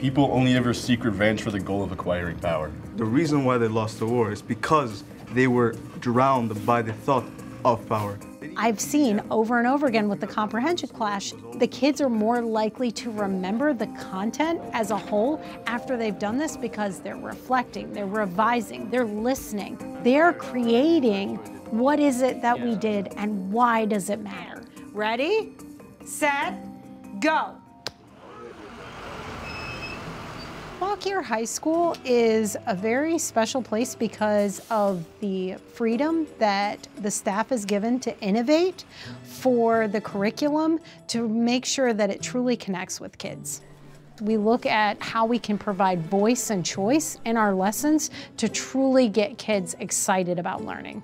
People only ever seek revenge for the goal of acquiring power. The reason why they lost the war is because they were drowned by the thought of power. I've seen over and over again with the comprehension clash, the kids are more likely to remember the content as a whole after they've done this because they're reflecting, they're revising, they're listening, they're creating what is it that we did and why does it matter. Ready, set, go. Fauquier High School is a very special place because of the freedom that the staff is given to innovate for the curriculum to make sure that it truly connects with kids. We look at how we can provide voice and choice in our lessons to truly get kids excited about learning.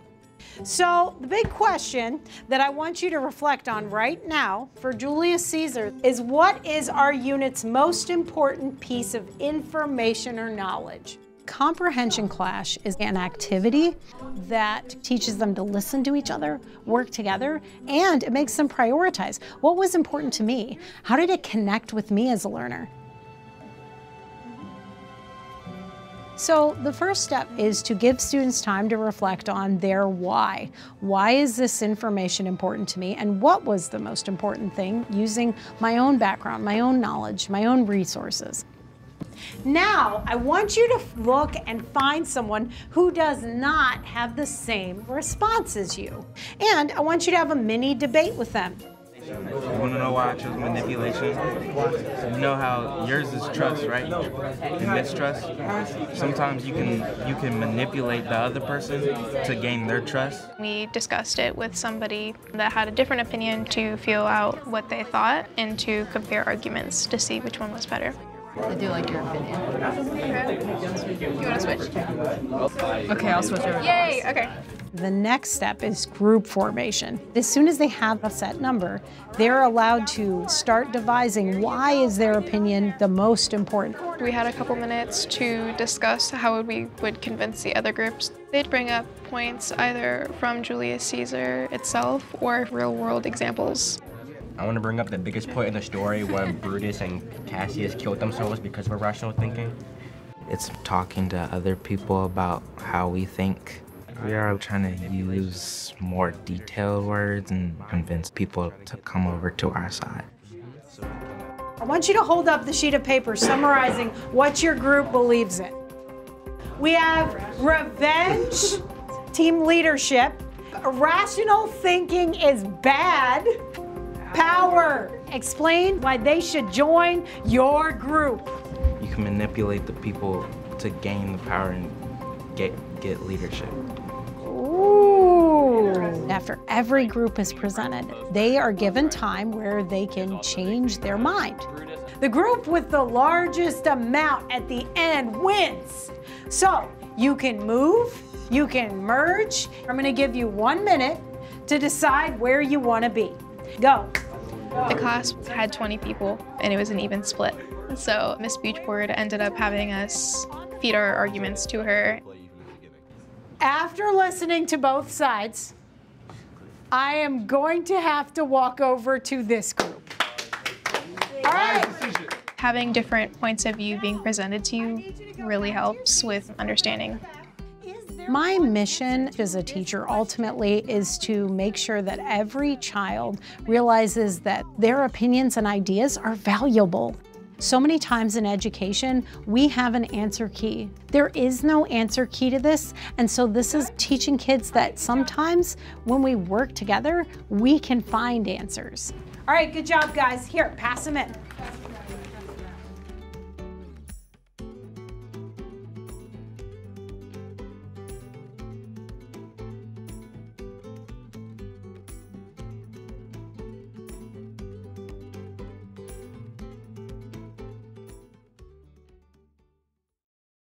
So the big question that I want you to reflect on right now for Julius Caesar is what is our unit's most important piece of information or knowledge? Comprehension Clash is an activity that teaches them to listen to each other, work together, and it makes them prioritize. What was important to me? How did it connect with me as a learner? So the first step is to give students time to reflect on their why. Why is this information important to me and what was the most important thing using my own background, my own knowledge, my own resources. Now, I want you to look and find someone who does not have the same response as you. And I want you to have a mini debate with them. You want to know why I chose manipulation? You know how yours is trust, right? And mistrust. Sometimes you can you can manipulate the other person to gain their trust. We discussed it with somebody that had a different opinion to feel out what they thought and to compare arguments to see which one was better. I do like your opinion. Okay. You want to switch? Okay, I'll switch over. Yay! Okay. The next step is group formation. As soon as they have a set number, they're allowed to start devising why is their opinion the most important. We had a couple minutes to discuss how we would convince the other groups. They'd bring up points either from Julius Caesar itself or real world examples. I want to bring up the biggest point in the story where Brutus and Cassius killed themselves because of irrational thinking. It's talking to other people about how we think. We are trying to use more detailed words and convince people to come over to our side. I want you to hold up the sheet of paper summarizing what your group believes in. We have revenge, team leadership, rational thinking is bad, power. Explain why they should join your group. You can manipulate the people to gain the power and get, get leadership. Ooh. After every group is presented, they are given time where they can change their mind. The group with the largest amount at the end wins. So you can move, you can merge. I'm gonna give you one minute to decide where you wanna be. Go. The class had 20 people and it was an even split. So Miss Beachboard ended up having us feed our arguments to her. After listening to both sides, I am going to have to walk over to this group. All right. Having different points of view being presented to you really helps with understanding. My mission as a teacher ultimately is to make sure that every child realizes that their opinions and ideas are valuable. So many times in education, we have an answer key. There is no answer key to this, and so this is teaching kids that sometimes when we work together, we can find answers. All right, good job, guys. Here, pass them in.